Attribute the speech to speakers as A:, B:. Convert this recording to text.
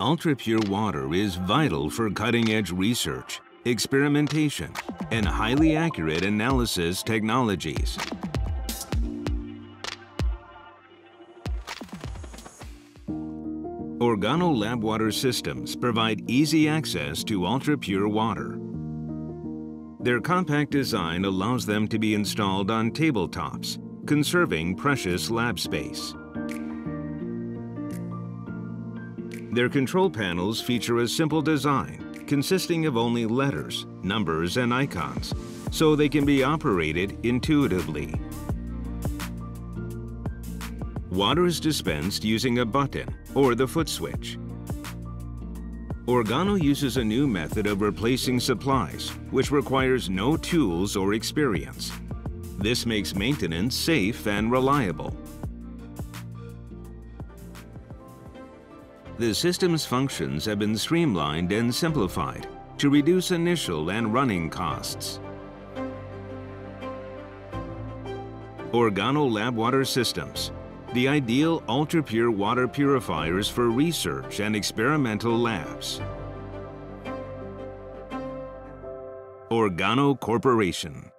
A: Ultra-pure water is vital for cutting-edge research, experimentation, and highly accurate analysis technologies. Organo Lab Water systems provide easy access to ultra-pure water. Their compact design allows them to be installed on tabletops, conserving precious lab space. Their control panels feature a simple design consisting of only letters, numbers, and icons, so they can be operated intuitively. Water is dispensed using a button or the foot switch. Organo uses a new method of replacing supplies, which requires no tools or experience. This makes maintenance safe and reliable. The system's functions have been streamlined and simplified to reduce initial and running costs. Organo Lab Water Systems, the ideal ultra-pure water purifiers for research and experimental labs. Organo Corporation